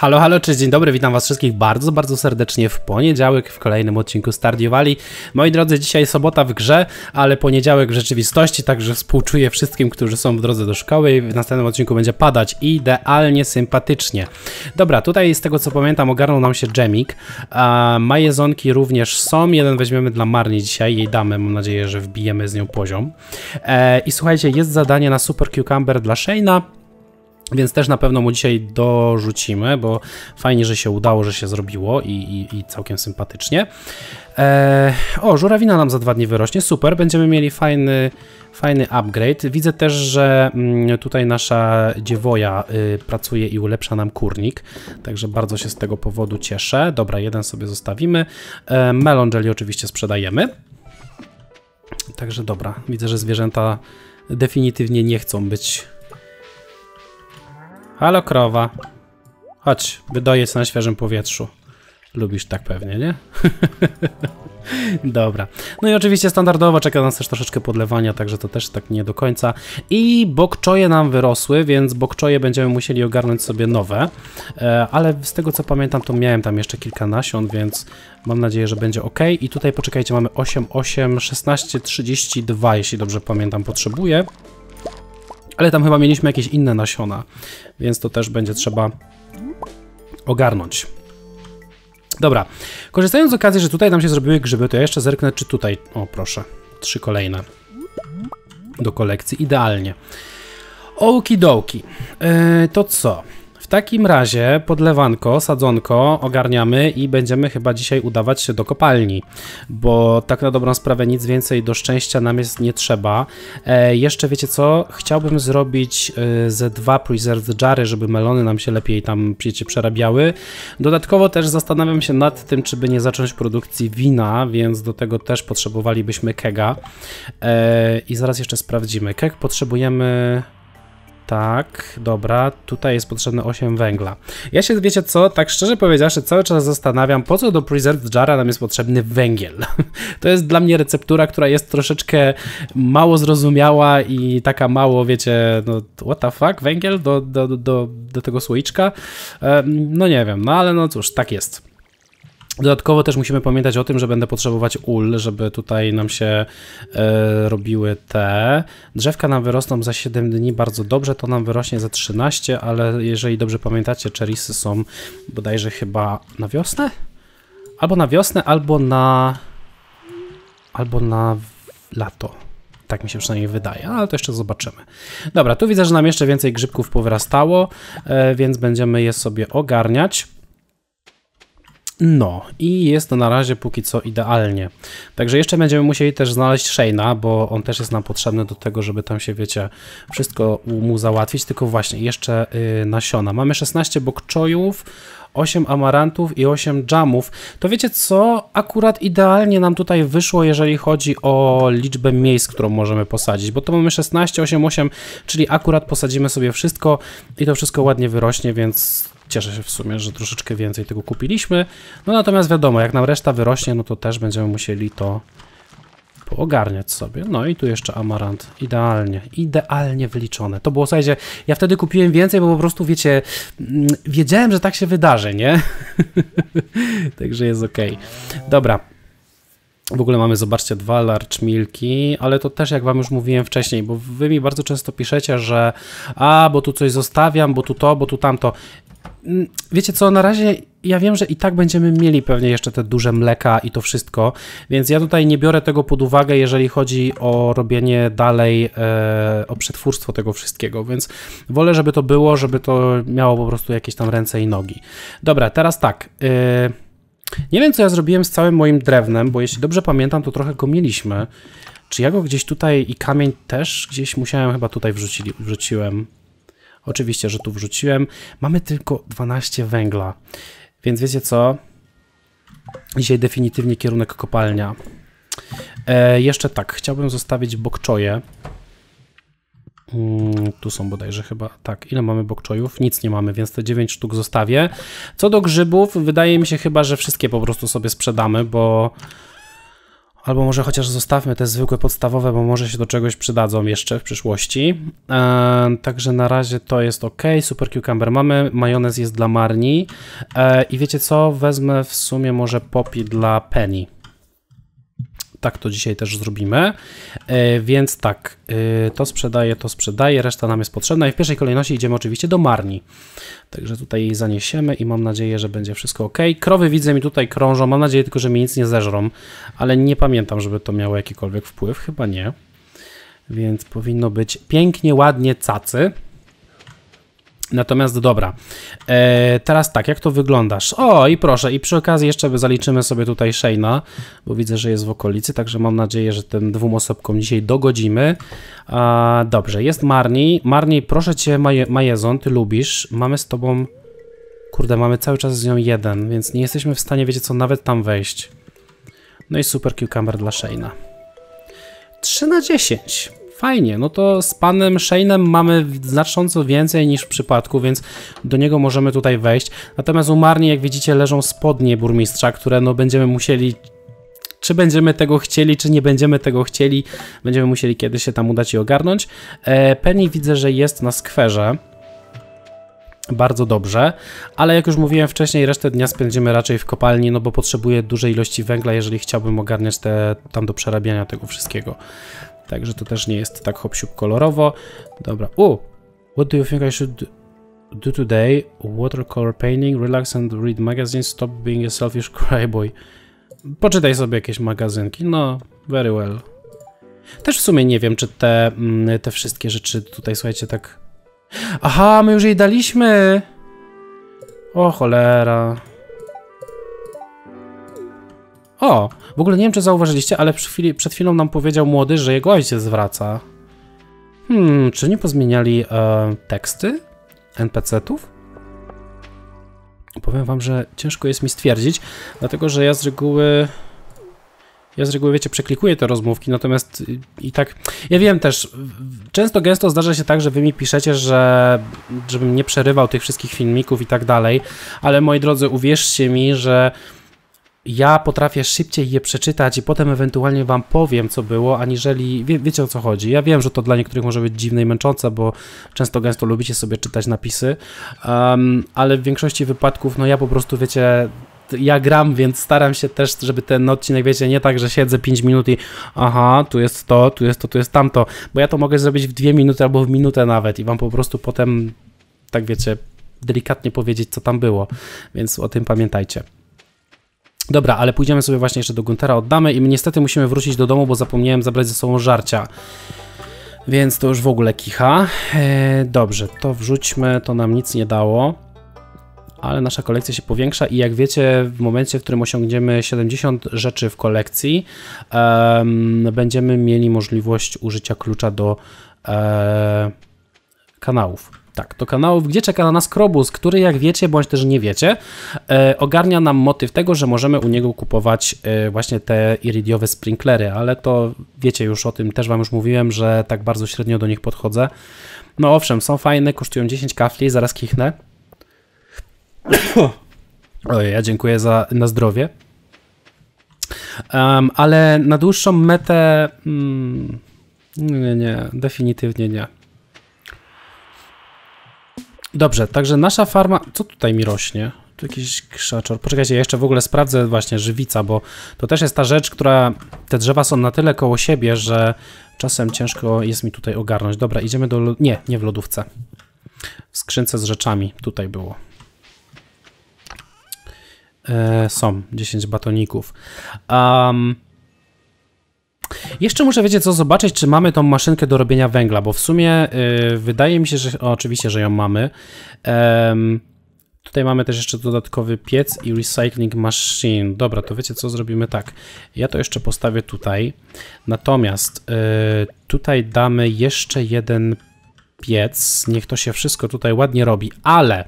Halo, halo, cześć, dzień dobry, witam was wszystkich bardzo, bardzo serdecznie w poniedziałek w kolejnym odcinku Stardew. Moi drodzy, dzisiaj sobota w grze, ale poniedziałek w rzeczywistości, także współczuję wszystkim, którzy są w drodze do szkoły w następnym odcinku będzie padać idealnie sympatycznie. Dobra, tutaj z tego co pamiętam ogarnął nam się dżemik, a majezonki również są, jeden weźmiemy dla Marni dzisiaj, jej damy, mam nadzieję, że wbijemy z nią poziom. E, I słuchajcie, jest zadanie na Super Cucumber dla Shane'a, więc też na pewno mu dzisiaj dorzucimy, bo fajnie, że się udało, że się zrobiło i, i, i całkiem sympatycznie. Eee, o, żurawina nam za dwa dni wyrośnie, super, będziemy mieli fajny, fajny upgrade. Widzę też, że mm, tutaj nasza dziewoja y, pracuje i ulepsza nam kurnik, także bardzo się z tego powodu cieszę. Dobra, jeden sobie zostawimy. Eee, melon jelly oczywiście sprzedajemy. Także dobra, widzę, że zwierzęta definitywnie nie chcą być Halo krowa. Chodź, wydoję na świeżym powietrzu. Lubisz tak pewnie, nie? Dobra. No i oczywiście standardowo czeka nas też troszeczkę podlewania, także to też tak nie do końca. I bokczoje nam wyrosły, więc bokczoje będziemy musieli ogarnąć sobie nowe. E, ale z tego co pamiętam, to miałem tam jeszcze kilka nasion, więc mam nadzieję, że będzie ok. I tutaj poczekajcie, mamy 8, 8, 16, 32, jeśli dobrze pamiętam, potrzebuję. Ale tam chyba mieliśmy jakieś inne nasiona, więc to też będzie trzeba ogarnąć. Dobra, korzystając z okazji, że tutaj nam się zrobiły grzyby, to ja jeszcze zerknę, czy tutaj... O, proszę, trzy kolejne do kolekcji, idealnie. Okidoki, yy, to co? Takim razie podlewanko, sadzonko ogarniamy i będziemy chyba dzisiaj udawać się do kopalni, bo tak na dobrą sprawę nic więcej do szczęścia nam jest nie trzeba. E, jeszcze wiecie co? Chciałbym zrobić e, ze dwa preserved jary, żeby melony nam się lepiej tam wiecie, przerabiały. Dodatkowo też zastanawiam się nad tym, czy by nie zacząć produkcji wina, więc do tego też potrzebowalibyśmy kega. E, I zaraz jeszcze sprawdzimy. Keg potrzebujemy tak, dobra, tutaj jest potrzebne 8 węgla. Ja się, wiecie co, tak szczerze powiedziawszy, cały czas zastanawiam, po co do Preserved Jara nam jest potrzebny węgiel. To jest dla mnie receptura, która jest troszeczkę mało zrozumiała i taka mało, wiecie, no what the fuck, węgiel do, do, do, do tego słoiczka? No nie wiem, no ale no cóż, tak jest. Dodatkowo też musimy pamiętać o tym, że będę potrzebować ul, żeby tutaj nam się e, robiły te. Drzewka nam wyrosną za 7 dni bardzo dobrze, to nam wyrośnie za 13, ale jeżeli dobrze pamiętacie, cherrysy są bodajże chyba na wiosnę? Albo na wiosnę, albo na... albo na lato. Tak mi się przynajmniej wydaje, ale to jeszcze zobaczymy. Dobra, tu widzę, że nam jeszcze więcej grzybków powyrastało, e, więc będziemy je sobie ogarniać. No i jest na razie póki co idealnie. Także jeszcze będziemy musieli też znaleźć Shane'a, bo on też jest nam potrzebny do tego, żeby tam się, wiecie, wszystko mu załatwić. Tylko właśnie, jeszcze yy, nasiona. Mamy 16 bokczojów, 8 amarantów i 8 jamów. To wiecie co? Akurat idealnie nam tutaj wyszło, jeżeli chodzi o liczbę miejsc, którą możemy posadzić, bo to mamy 16, 8, 8, czyli akurat posadzimy sobie wszystko i to wszystko ładnie wyrośnie, więc cieszę się w sumie, że troszeczkę więcej tego kupiliśmy. No natomiast wiadomo, jak nam reszta wyrośnie, no to też będziemy musieli to ogarniać sobie. No i tu jeszcze amarant. Idealnie, idealnie wyliczone. To było, słuchajcie, ja wtedy kupiłem więcej, bo po prostu, wiecie, mm, wiedziałem, że tak się wydarzy, nie? Także jest ok. Dobra. W ogóle mamy, zobaczcie, dwa large milki, ale to też jak wam już mówiłem wcześniej, bo wy mi bardzo często piszecie, że a, bo tu coś zostawiam, bo tu to, bo tu tamto. Mm, wiecie co, na razie ja wiem, że i tak będziemy mieli pewnie jeszcze te duże mleka i to wszystko, więc ja tutaj nie biorę tego pod uwagę, jeżeli chodzi o robienie dalej, e, o przetwórstwo tego wszystkiego, więc wolę, żeby to było, żeby to miało po prostu jakieś tam ręce i nogi. Dobra, teraz tak. E, nie wiem, co ja zrobiłem z całym moim drewnem, bo jeśli dobrze pamiętam, to trochę go mieliśmy. Czy ja go gdzieś tutaj i kamień też gdzieś musiałem, chyba tutaj wrzucili, wrzuciłem. Oczywiście, że tu wrzuciłem. Mamy tylko 12 węgla. Więc wiecie co? Dzisiaj definitywnie kierunek kopalnia. E, jeszcze tak, chciałbym zostawić bokczoje. Mm, tu są bodajże chyba, tak, ile mamy bokczojów? Nic nie mamy, więc te 9 sztuk zostawię. Co do grzybów, wydaje mi się chyba, że wszystkie po prostu sobie sprzedamy, bo Albo może chociaż zostawmy te zwykłe podstawowe, bo może się do czegoś przydadzą jeszcze w przyszłości. E, także na razie to jest ok. Super cucumber mamy, majonez jest dla Marni. E, I wiecie co? Wezmę w sumie może popi dla Penny tak to dzisiaj też zrobimy. E, więc tak, e, to sprzedaję, to sprzedaję, reszta nam jest potrzebna i w pierwszej kolejności idziemy oczywiście do Marni. Także tutaj jej zaniesiemy i mam nadzieję, że będzie wszystko ok. Krowy widzę mi tutaj krążą, mam nadzieję tylko, że mi nic nie zeżrą, ale nie pamiętam, żeby to miało jakikolwiek wpływ, chyba nie. Więc powinno być pięknie, ładnie, cacy. Natomiast dobra, e, teraz tak, jak to wyglądasz? O, i proszę, i przy okazji jeszcze zaliczymy sobie tutaj Shayna, bo widzę, że jest w okolicy, także mam nadzieję, że ten dwóm osobkom dzisiaj dogodzimy. A, dobrze, jest Marni. Marni, proszę cię, Maj Majezon, ty lubisz, mamy z tobą, kurde, mamy cały czas z nią jeden, więc nie jesteśmy w stanie, wiecie co, nawet tam wejść. No i super cucumber dla Shayna. 3 na 10. Fajnie, no to z panem Shane'em mamy znacząco więcej niż w przypadku, więc do niego możemy tutaj wejść. Natomiast u Marni, jak widzicie, leżą spodnie burmistrza, które no będziemy musieli czy będziemy tego chcieli, czy nie będziemy tego chcieli, będziemy musieli kiedyś się tam udać i ogarnąć. E, Penny widzę, że jest na skwerze. Bardzo dobrze, ale jak już mówiłem wcześniej, resztę dnia spędzimy raczej w kopalni, no bo potrzebuję dużej ilości węgla, jeżeli chciałbym ogarniać te tam do przerabiania tego wszystkiego. Także to też nie jest tak hop kolorowo. Dobra. U! What do you think I should do today? Watercolor painting, relax and read magazines, stop being a selfish cryboy. Poczytaj sobie jakieś magazynki. No, very well. Też w sumie nie wiem, czy te, mm, te wszystkie rzeczy tutaj, słuchajcie, tak... Aha, my już jej daliśmy! O cholera. O, w ogóle nie wiem, czy zauważyliście, ale przed, chwili, przed chwilą nam powiedział młody, że jego ojciec wraca. Hmm, czy nie pozmieniali e, teksty NPC-ów? Powiem wam, że ciężko jest mi stwierdzić, dlatego że ja z reguły ja z reguły, wiecie, przeklikuję te rozmówki, natomiast i tak, ja wiem też, często gęsto zdarza się tak, że wy mi piszecie, że żebym nie przerywał tych wszystkich filmików i tak dalej, ale moi drodzy, uwierzcie mi, że ja potrafię szybciej je przeczytać i potem ewentualnie wam powiem, co było, aniżeli, wie, wiecie o co chodzi. Ja wiem, że to dla niektórych może być dziwne i męczące, bo często gęsto lubicie sobie czytać napisy, um, ale w większości wypadków, no ja po prostu, wiecie, ja gram, więc staram się też, żeby ten odcinek, wiecie, nie tak, że siedzę 5 minut i aha, tu jest to, tu jest to, tu jest tamto, bo ja to mogę zrobić w 2 minuty albo w minutę nawet i wam po prostu potem, tak wiecie, delikatnie powiedzieć, co tam było, więc o tym pamiętajcie. Dobra, ale pójdziemy sobie właśnie jeszcze do Guntera, oddamy i my niestety musimy wrócić do domu, bo zapomniałem zabrać ze sobą żarcia. Więc to już w ogóle kicha. E, dobrze, to wrzućmy, to nam nic nie dało. Ale nasza kolekcja się powiększa i jak wiecie, w momencie, w którym osiągniemy 70 rzeczy w kolekcji, um, będziemy mieli możliwość użycia klucza do e, kanałów tak, do kanałów, gdzie czeka na nas Krobus, który jak wiecie, bądź też nie wiecie, e, ogarnia nam motyw tego, że możemy u niego kupować e, właśnie te iridiowe sprinklery, ale to wiecie już o tym, też wam już mówiłem, że tak bardzo średnio do nich podchodzę. No owszem, są fajne, kosztują 10 kafli, zaraz kichnę. Ojej, ja dziękuję za, na zdrowie. Um, ale na dłuższą metę... Mm, nie, nie, definitywnie nie. Dobrze, także nasza farma... Co tutaj mi rośnie? Tu jakiś krzaczor. Poczekajcie, ja jeszcze w ogóle sprawdzę właśnie żywica, bo to też jest ta rzecz, która... Te drzewa są na tyle koło siebie, że czasem ciężko jest mi tutaj ogarnąć. Dobra, idziemy do... Nie, nie w lodówce. W skrzynce z rzeczami. Tutaj było. E, są 10 batoników. Um, jeszcze muszę, wiecie co, zobaczyć, czy mamy tą maszynkę do robienia węgla, bo w sumie yy, wydaje mi się, że oczywiście, że ją mamy. Um, tutaj mamy też jeszcze dodatkowy piec i recycling machine. Dobra, to wiecie co, zrobimy tak. Ja to jeszcze postawię tutaj. Natomiast yy, tutaj damy jeszcze jeden piec, niech to się wszystko tutaj ładnie robi, ale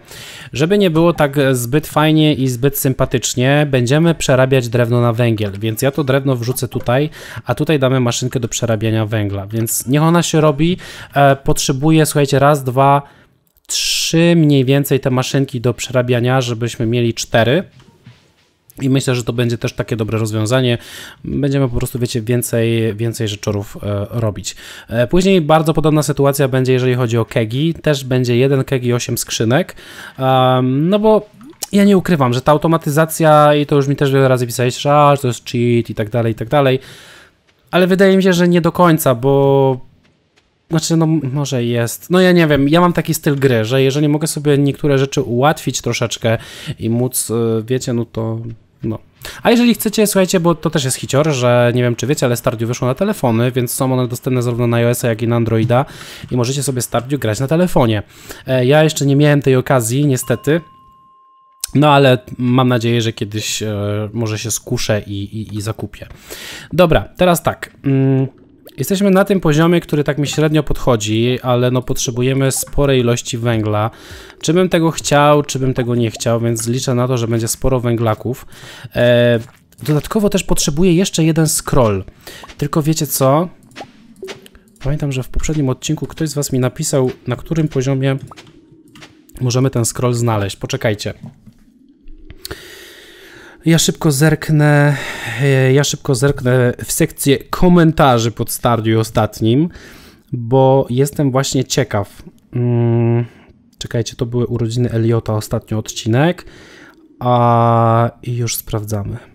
żeby nie było tak zbyt fajnie i zbyt sympatycznie, będziemy przerabiać drewno na węgiel, więc ja to drewno wrzucę tutaj, a tutaj damy maszynkę do przerabiania węgla, więc niech ona się robi, e, słuchajcie, raz, dwa, trzy mniej więcej te maszynki do przerabiania, żebyśmy mieli cztery, I myślę, że to będzie też takie dobre rozwiązanie. Będziemy po prostu, wiecie, więcej, więcej rzeczorów e, robić. E, później bardzo podobna sytuacja będzie, jeżeli chodzi o kegi. Też będzie jeden keg i 8 skrzynek. Um, no bo ja nie ukrywam, że ta automatyzacja, i to już mi też wiele razy pisałeś, że to jest cheat i tak dalej, i tak dalej. Ale wydaje mi się, że nie do końca, bo znaczy, no może jest. No ja nie wiem, ja mam taki styl gry, że jeżeli mogę sobie niektóre rzeczy ułatwić troszeczkę i móc, wiecie, no to no. A jeżeli chcecie, słuchajcie, bo to też jest hicior, że nie wiem czy wiecie, ale Stardew wyszło na telefony, więc są one dostępne zarówno na iOS-a, jak i na Androida i możecie sobie Stardew grać na telefonie. E, ja jeszcze nie miałem tej okazji, niestety, no ale mam nadzieję, że kiedyś e, może się skuszę i, i, i zakupię. Dobra, teraz tak. Jesteśmy na tym poziomie, który tak mi średnio podchodzi, ale no potrzebujemy sporej ilości węgla. Czy bym tego chciał, czy bym tego nie chciał, więc liczę na to, że będzie sporo węglaków. E, dodatkowo też potrzebuję jeszcze jeden scroll. Tylko wiecie co? Pamiętam, że w poprzednim odcinku ktoś z Was mi napisał, na którym poziomie możemy ten scroll znaleźć. Poczekajcie. Ja szybko zerknę, e, ja szybko zerknę w sekcję komentarzy pod Stardew ostatnim, bo jestem właśnie ciekaw. Hmm, czekajcie, to były urodziny Eliota, ostatni odcinek, a już sprawdzamy.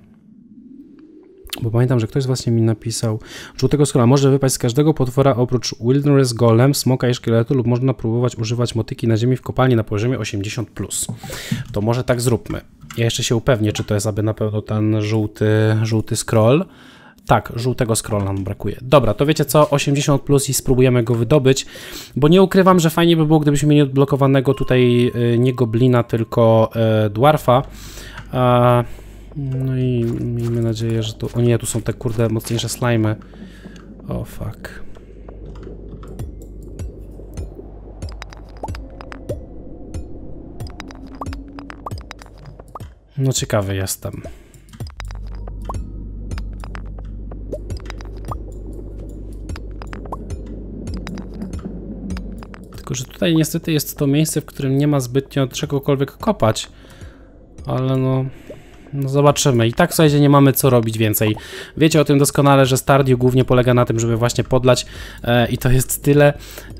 Bo pamiętam, że ktoś Was mi napisał, żółtego skóra może wypaść z każdego potwora oprócz Wilderness Golem, smoka i szkieletu lub można próbować używać motyki na ziemi w kopalni na poziomie 80+. To może tak zróbmy. Ja jeszcze się upewnię, czy to jest aby na pewno ten żółty, żółty scroll. Tak, żółtego scrolla nam brakuje. Dobra, to wiecie co, 80 plus i spróbujemy go wydobyć, bo nie ukrywam, że fajnie by było, gdybyśmy mieli odblokowanego tutaj y, nie goblina, tylko y, dwarfa. No i miejmy nadzieję, że tu... O nie, tu są te kurde mocniejsze slimy. O oh, fuck. No ciekawy jestem. Tylko, że tutaj niestety jest to miejsce, w którym nie ma zbytnio czegokolwiek kopać. Ale no... No zobaczymy. I tak słuchajcie, nie mamy co robić więcej. Wiecie o tym doskonale, że Stardew głównie polega na tym, żeby właśnie podlać e, i to jest tyle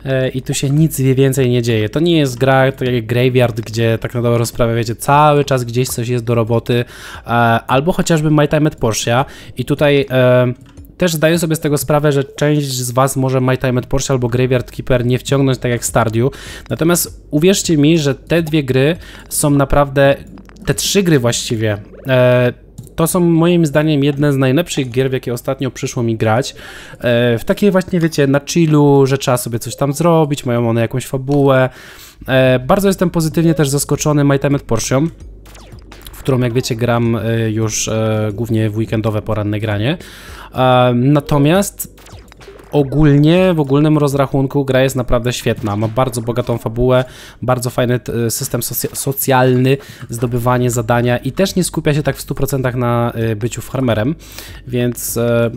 e, i tu się nic więcej nie dzieje. To nie jest gra tak jak Graveyard, gdzie tak na dobrą sprawę, wiecie, cały czas gdzieś coś jest do roboty, e, albo chociażby My Time at Porsche i tutaj e, też zdaję sobie z tego sprawę, że część z Was może My Time at Porsche albo Graveyard Keeper nie wciągnąć tak jak Stardew. Natomiast uwierzcie mi, że te dwie gry są naprawdę te trzy gry właściwie, e, to są moim zdaniem jedne z najlepszych gier, w jakie ostatnio przyszło mi grać. E, w takiej właśnie, wiecie, na chillu, że trzeba sobie coś tam zrobić, mają one jakąś fabułę. E, bardzo jestem pozytywnie też zaskoczony My Time at Porsche w którą, jak wiecie, gram już głównie w weekendowe poranne granie. Natomiast ogólnie, w ogólnym rozrachunku gra jest naprawdę świetna. Ma bardzo bogatą fabułę, bardzo fajny system soc socjalny, zdobywanie zadania i też nie skupia się tak w 100% na y, byciu farmerem, więc e,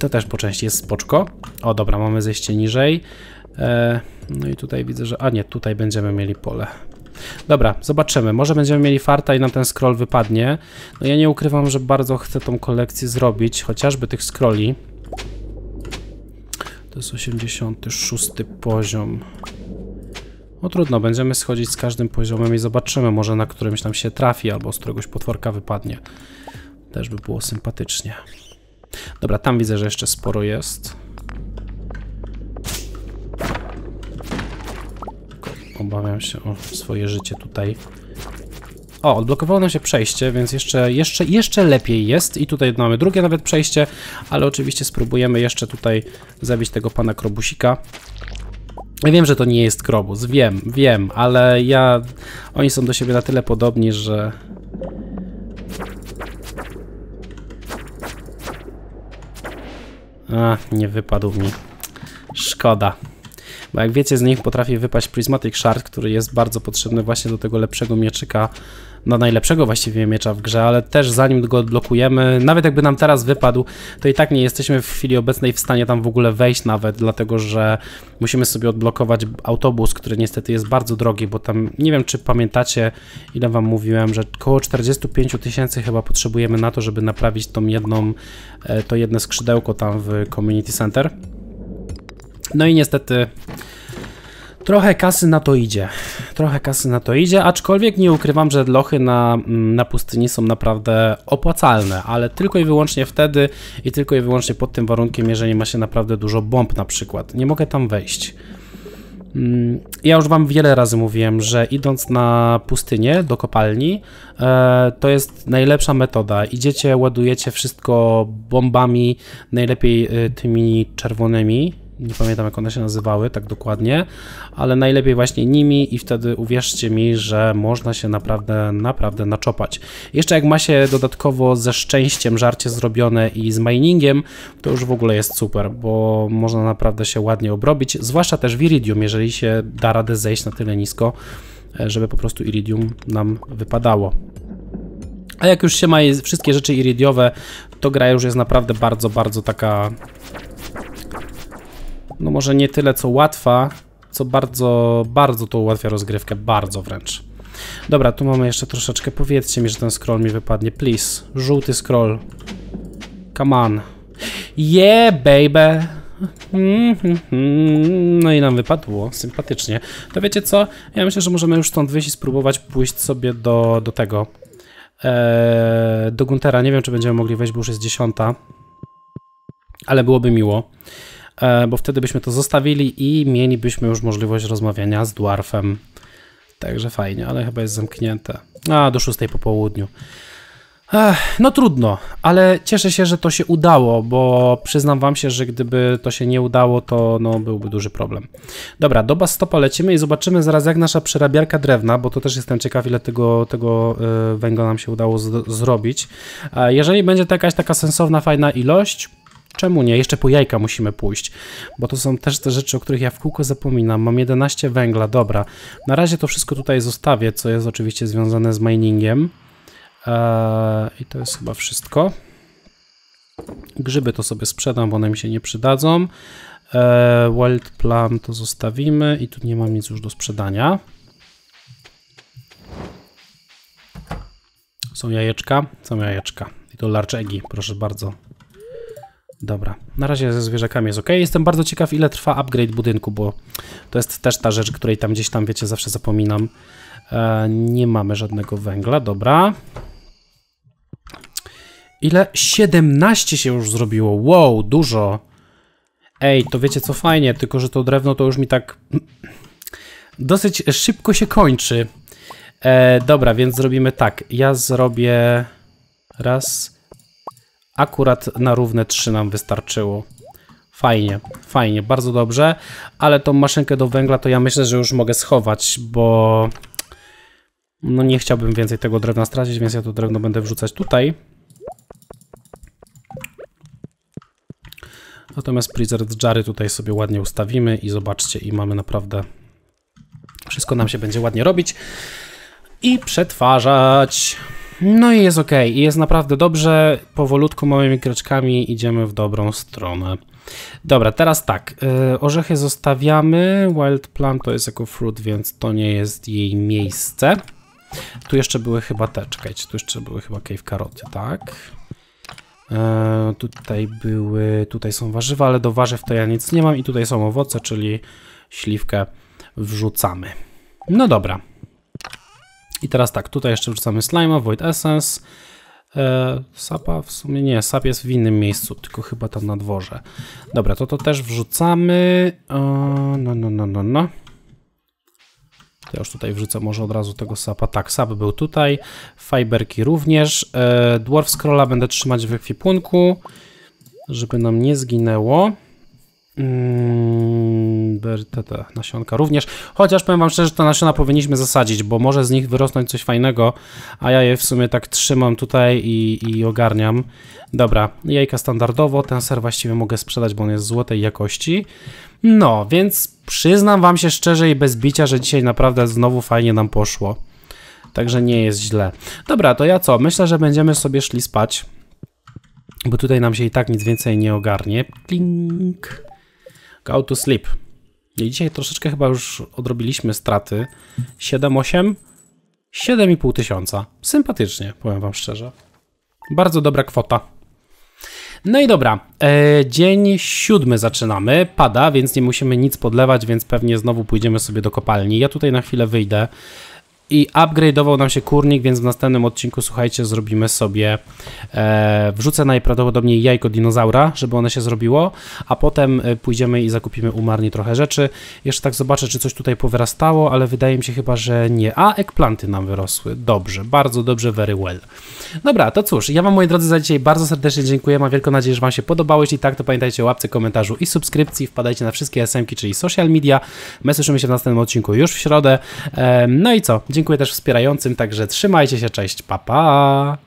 to też po części jest spoczko. O dobra, mamy zejście niżej. E, no i tutaj widzę, że... A nie, tutaj będziemy mieli pole. Dobra, zobaczymy. Może będziemy mieli farta i nam ten scroll wypadnie. No ja nie ukrywam, że bardzo chcę tą kolekcję zrobić, chociażby tych scrolli. To jest 86 poziom. No trudno, będziemy schodzić z każdym poziomem i zobaczymy, może na którymś tam się trafi, albo z któregoś potworka wypadnie. Też by było sympatycznie. Dobra, tam widzę, że jeszcze sporo jest. Obawiam się o swoje życie tutaj. O, odblokowało nam się przejście, więc jeszcze, jeszcze, jeszcze lepiej jest. I tutaj mamy drugie nawet przejście, ale oczywiście spróbujemy jeszcze tutaj zabić tego pana krobusika. Wiem, że to nie jest krobus, wiem, wiem, ale ja... Oni są do siebie na tyle podobni, że... A, nie wypadł mi. Szkoda. Bo jak wiecie, z nich potrafi wypaść Prismatic Shard, który jest bardzo potrzebny właśnie do tego lepszego mieczyka, no najlepszego właściwie miecza w grze, ale też zanim go odblokujemy, nawet jakby nam teraz wypadł, to i tak nie jesteśmy w chwili obecnej w stanie tam w ogóle wejść nawet, dlatego że musimy sobie odblokować autobus, który niestety jest bardzo drogi, bo tam, nie wiem czy pamiętacie, ile wam mówiłem, że około 45 tysięcy chyba potrzebujemy na to, żeby naprawić tą jedną, e, to jedno skrzydełko tam w Community Center. No i niestety Trochę kasy na to idzie. Trochę kasy na to idzie, aczkolwiek nie ukrywam, że lochy na, mm, na pustyni są naprawdę opłacalne, ale tylko i wyłącznie wtedy i tylko i wyłącznie pod tym warunkiem, jeżeli ma się naprawdę dużo bomb na przykład. Nie mogę tam wejść. Mm, ja już Wam wiele razy mówiłem, że idąc na pustynię do kopalni, e, to jest najlepsza metoda. Idziecie, ładujecie wszystko bombami, najlepiej e, tymi czerwonymi, nie pamiętam jak one się nazywały tak dokładnie, ale najlepiej właśnie nimi i wtedy uwierzcie mi, że można się naprawdę, naprawdę naczopać. Jeszcze jak ma się dodatkowo ze szczęściem żarcie zrobione i z miningiem, to już w ogóle jest super, bo można naprawdę się ładnie obrobić, zwłaszcza też w Iridium, jeżeli się da radę zejść na tyle nisko, żeby po prostu Iridium nam wypadało. A jak już się ma wszystkie rzeczy iridiowe, to gra już jest naprawdę bardzo, bardzo taka no może nie tyle co łatwa, co bardzo, bardzo to ułatwia rozgrywkę, bardzo wręcz. Dobra, tu mamy jeszcze troszeczkę, powiedzcie mi, że ten scroll mi wypadnie, please. Żółty scroll. Come on. Yeah, baby. No i nam wypadło, sympatycznie. To wiecie co? Ja myślę, że możemy już stąd wyjść i spróbować pójść sobie do, do tego. Eee, do Guntera. Nie wiem, czy będziemy mogli wejść, bo już jest dziesiąta. Ale byłoby miło. E, bo wtedy byśmy to zostawili i mielibyśmy już możliwość rozmawiania z dwarfem. Także fajnie, ale chyba jest zamknięte. A, do 6 po południu. Ech, no trudno, ale cieszę się, że to się udało, bo przyznam wam się, że gdyby to się nie udało, to no, byłby duży problem. Dobra, do Bastopa lecimy i zobaczymy zaraz jak nasza przerabiarka drewna, bo to też jestem ciekaw ile tego, tego yy, węgla nam się udało zrobić. E, jeżeli będzie to jakaś taka sensowna, fajna ilość, Czemu nie? Jeszcze po jajka musimy pójść, bo to są też te rzeczy, o których ja w kółko zapominam. Mam 11 węgla, dobra. Na razie to wszystko tutaj zostawię, co jest oczywiście związane z miningiem. Eee, I to jest chyba wszystko. Grzyby to sobie sprzedam, bo one mi się nie przydadzą. Eee, wild plum to zostawimy i tu nie mam nic już do sprzedania. Są jajeczka? Są jajeczka. I to large eggi, proszę bardzo. Dobra, na razie ze zwierzakami jest ok. Jestem bardzo ciekaw, ile trwa upgrade budynku, bo to jest też ta rzecz, której tam gdzieś tam, wiecie, zawsze zapominam. E, nie mamy żadnego węgla, dobra. Ile? 17 się już zrobiło. Wow, dużo. Ej, to wiecie co fajnie, tylko że to drewno to już mi tak dosyć szybko się kończy. E, dobra, więc zrobimy tak. Ja zrobię raz, Akurat na równe 3 nam wystarczyło. Fajnie, fajnie, bardzo dobrze, ale tą maszynkę do węgla to ja myślę, że już mogę schować, bo no nie chciałbym więcej tego drewna stracić, więc ja to drewno będę wrzucać tutaj. Natomiast Preserved Jary tutaj sobie ładnie ustawimy i zobaczcie, i mamy naprawdę... Wszystko nam się będzie ładnie robić i przetwarzać. No i jest ok, i jest naprawdę dobrze. Powolutku, małymi kroczkami idziemy w dobrą stronę. Dobra, teraz tak. Yy, orzechy zostawiamy. Wild Plum to jest jako fruit, więc to nie jest jej miejsce. Tu jeszcze były chyba te, czekajcie, tu jeszcze były chyba cave karoty, tak? Yy, tutaj były, tutaj są warzywa, ale do warzyw to ja nic nie mam i tutaj są owoce, czyli śliwkę wrzucamy. No dobra. I teraz tak, tutaj jeszcze wrzucamy slime, void essence. E, sapa w sumie nie, sap jest w innym miejscu, tylko chyba tam na dworze. Dobra, to to też wrzucamy. E, no, no, no, no, no. Ja już tutaj wrzucę może od razu tego sapa. Tak, sap był tutaj. Fiberki również. E, dwarf scrolla będę trzymać w ekwipunku, żeby nam nie zginęło. Mm, te, nasionka również. Chociaż powiem wam szczerze, że te nasiona powinniśmy zasadzić, bo może z nich wyrosnąć coś fajnego, a ja je w sumie tak trzymam tutaj i, i ogarniam. Dobra, jajka standardowo, ten ser właściwie mogę sprzedać, bo on jest złotej jakości. No, więc przyznam wam się szczerze i bez bicia, że dzisiaj naprawdę znowu fajnie nam poszło. Także nie jest źle. Dobra, to ja co? Myślę, że będziemy sobie szli spać. Bo tutaj nam się i tak nic więcej nie ogarnie. Klink. Go to sleep. I dzisiaj troszeczkę chyba już odrobiliśmy straty. 7-8? 7,5 tysiąca. Sympatycznie, powiem wam szczerze. Bardzo dobra kwota. No i dobra, e, dzień siódmy zaczynamy, pada, więc nie musimy nic podlewać, więc pewnie znowu pójdziemy sobie do kopalni. Ja tutaj na chwilę wyjdę, i upgrade'ował nam się kurnik, więc w następnym odcinku, słuchajcie, zrobimy sobie, e, wrzucę najprawdopodobniej jajko dinozaura, żeby one się zrobiło, a potem e, pójdziemy i zakupimy u Marni trochę rzeczy. Jeszcze tak zobaczę, czy coś tutaj powyrastało, ale wydaje mi się chyba, że nie. A, eggplanty nam wyrosły. Dobrze, bardzo dobrze, very well. Dobra, to cóż, ja wam, moi drodzy, za dzisiaj bardzo serdecznie dziękuję. Mam wielką nadzieję, że wam się podobało. Jeśli tak, to pamiętajcie o łapce, komentarzu i subskrypcji. Wpadajcie na wszystkie SMki, czyli social media. My słyszymy się w następnym odcinku już w środę. E, no i co? Dziękuję też wspierającym, także trzymajcie się, cześć, pa pa!